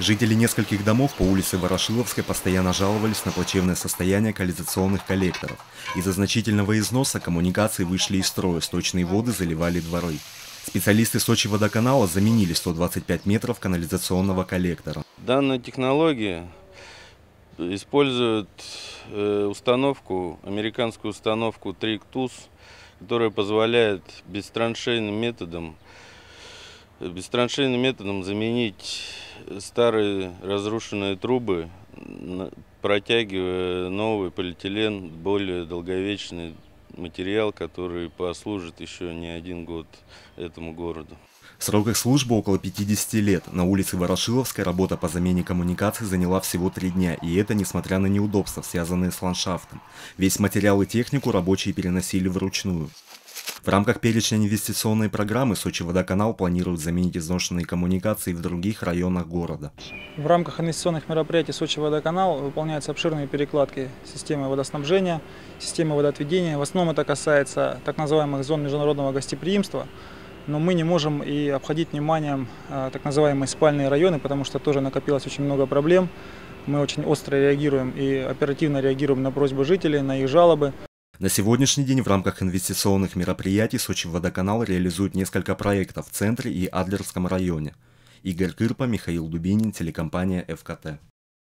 Жители нескольких домов по улице Ворошиловской постоянно жаловались на плачевное состояние канализационных коллекторов. Из-за значительного износа коммуникации вышли из строя, сточные воды заливали дворы. Специалисты Сочи водоканала заменили 125 метров канализационного коллектора. Данная технология использует э, установку, американскую установку Триктус, которая позволяет бестраншейным методом, бестраншейным методом заменить старые разрушенные трубы, протягивая новый полиэтилен, более долговечный материал, который послужит еще не один год этому городу. Срок их службы около 50 лет. На улице Ворошиловской работа по замене коммуникаций заняла всего три дня, и это несмотря на неудобства, связанные с ландшафтом. Весь материал и технику рабочие переносили вручную. В рамках перечня инвестиционной программы Сочи Водоканал планирует заменить изношенные коммуникации в других районах города. В рамках инвестиционных мероприятий Сочи Водоканал выполняются обширные перекладки системы водоснабжения, системы водоотведения. В основном это касается так называемых зон международного гостеприимства. Но мы не можем и обходить вниманием а, так называемые спальные районы, потому что тоже накопилось очень много проблем. Мы очень остро реагируем и оперативно реагируем на просьбы жителей, на их жалобы. На сегодняшний день в рамках инвестиционных мероприятий Сочи водоканал реализует несколько проектов в центре и Адлерском районе. Игорь Кырпа, Михаил Дубинин, телекомпания ФКТ.